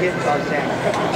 get those down.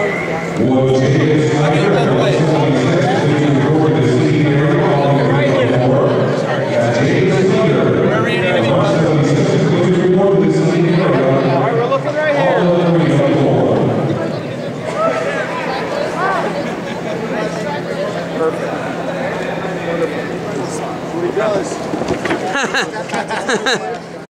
Perfect. Wonderful. That's what he does.